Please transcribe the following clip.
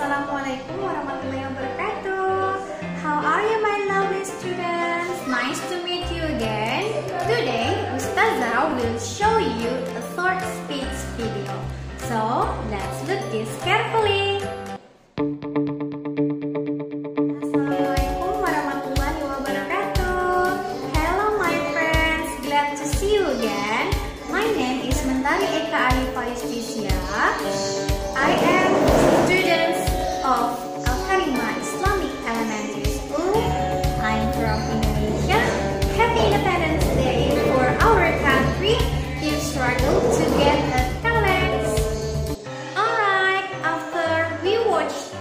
Assalamualaikum warahmatullahi wabarakatuh. How are you my lovely students? Nice to meet you again. Today, Ustazah will show you a short speech video. So, let's look this carefully. Assalamualaikum warahmatullahi wabarakatuh. Hello my friends, glad to see you again. My name is Mentari Eka Alifah Justisia. much.